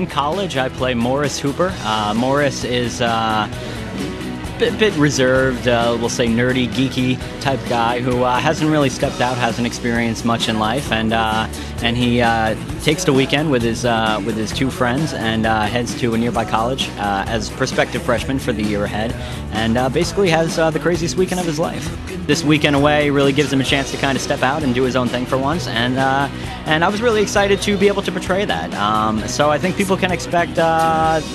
in college, I play Morris Hooper. Uh, Morris is uh, bit, bit reserved, uh, we'll say nerdy, geeky type guy who uh, hasn't really stepped out, hasn't experienced much in life, and uh, and he uh, takes the weekend with his uh, with his two friends and uh, heads to a nearby college as prospective freshman for the year ahead, and basically has the craziest weekend of his life. This weekend away really gives him a chance to kind of step out and do his own thing for once, and and I was really excited to be able to portray that. Um, so I think people can expect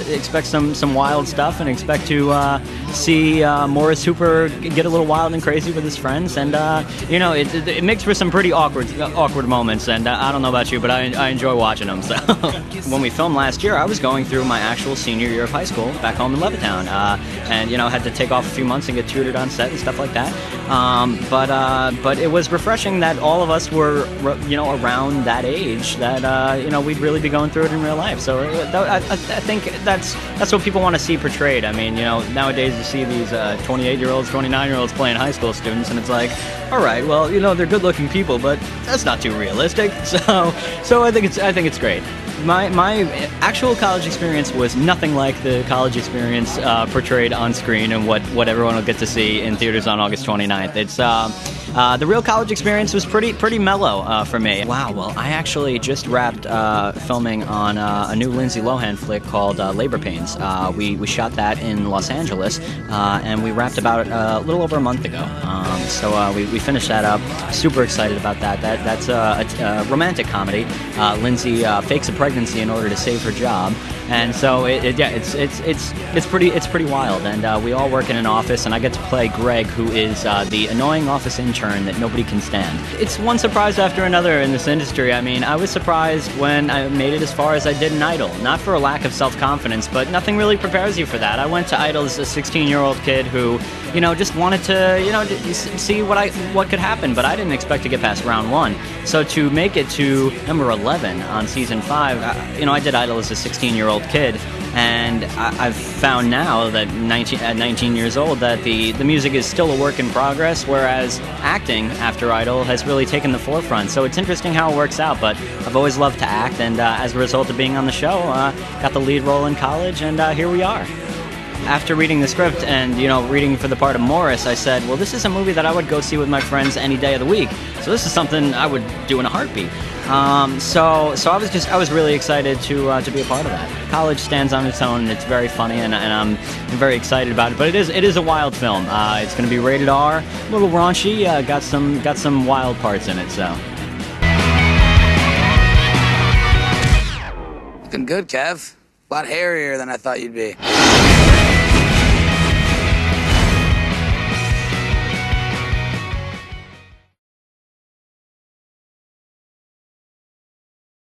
expect some some wild stuff and expect to see see uh, Morris Hooper get a little wild and crazy with his friends, and uh, you know, it, it, it, makes for some pretty awkward awkward moments. And uh, I don't know about you, but I, I enjoy watching them. So when we filmed last year, I was going through my actual senior year of high school back home in Levittown, uh, and you know, had to take off a few months and get tutored on set and stuff like that. Um, but uh, but it was refreshing that all of us were you know around that age that uh, you know we'd really be going through it in real life. So I, I think that's that's what people want to see portrayed. I mean, you know, nowadays you see these 28 uh, year olds, 29 year olds playing high school students, and it's like, all right, well, you know, they're good looking people, but that's not too realistic. So, so I think it's I think it's great. My my actual college experience was nothing like the college experience uh, portrayed on screen and what, what everyone will get to see in theaters on August 29th. It's uh, uh, the real college experience was pretty pretty mellow uh, for me. Wow. Well, I actually just wrapped uh, filming on uh, a new Lindsay Lohan flick called uh, Labor Pains. Uh, we we shot that in Los Angeles, and we wrapped about a little over a month ago. Um, so we, we finished that up. Super excited about that. That that's a, a romantic comedy. Lindsay fakes a pregnancy in order to save her job and so it, it, yeah, it's it's it's it's pretty it's pretty wild. And uh, we all work in an office, and I get to play Greg, who is uh, the annoying office intern that nobody can stand. It's one surprise after another in this industry. I mean, I was surprised when I made it as far as I did in Idol, not for a lack of self confidence, but nothing really prepares you for that. I went to Idol as a 16 year old kid who, you know, just wanted to, you know, see what I what could happen, but I didn't expect to get past round one. So to make it to number 11 on season five, uh, you know, I did Idol as a 16 year old old kid. And I, have found now that 19, at 19 years old that the, the music is still a work in progress, whereas acting after Idol has really taken the forefront. So it's interesting how it works out, but I've always loved to act, and uh, as a result of being on the show, uh, got the lead role in college, and uh, here we are after reading the script and you know reading for the part of Morris, I said, well, this is a movie that I would go see with my friends any day of the week. So this is something I would do in a heartbeat. Um, so so I was just I was really excited to uh, to be a part of that. College stands on its own and it's very funny and, and I'm, very excited about it. But it is it is a wild film. Uh, it's going to be rated R, a little raunchy. Uh, got some got some wild parts in it. So. Looking good, Kev. A lot hairier than I thought you'd be.